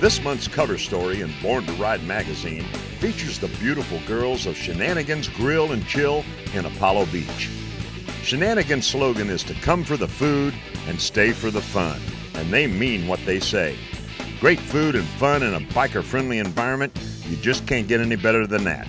This month's cover story in Born to Ride magazine features the beautiful girls of Shennaniganz Grill and Chill in Apollo Beach. Shennaniganz' slogan is to come for the food and stay for the fun, and they mean what they say. Great food and fun in a biker friendly environment, you just can't get any better than that.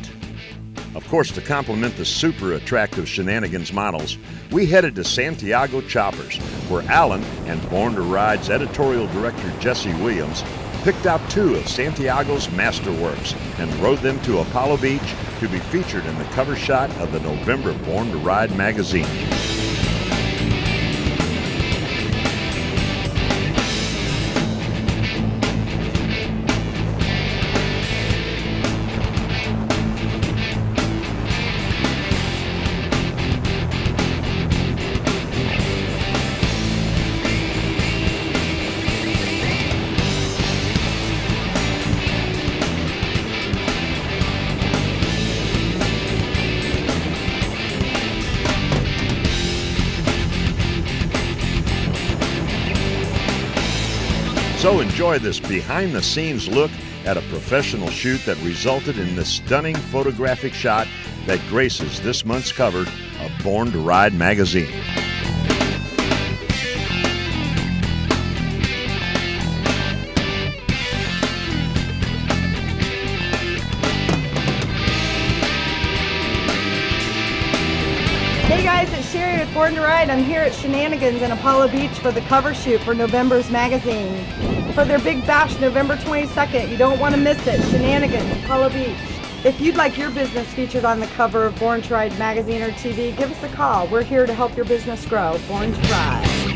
Of course, to complement the super attractive Shennaniganz models, we headed to Santiago Choppers, where Alan and Born to Ride's editorial director Jesse Williams picked out two of Santiago's masterworks and rode them to Apollo Beach to be featured in the cover shot of the November Born to Ride magazine. So enjoy this behind the scenes look at a professional shoot that resulted in the stunning photographic shot that graces this month's cover of Born to Ride magazine. Hey guys, it's Sherry with Born to Ride. I'm here at Shennaniganz in Apollo Beach for the cover shoot for November's magazine. For their big bash November 22nd, you don't want to miss it. Shennaniganz, Apollo Beach. If you'd like your business featured on the cover of Born to Ride magazine or TV, give us a call. We're here to help your business grow. Born to Ride.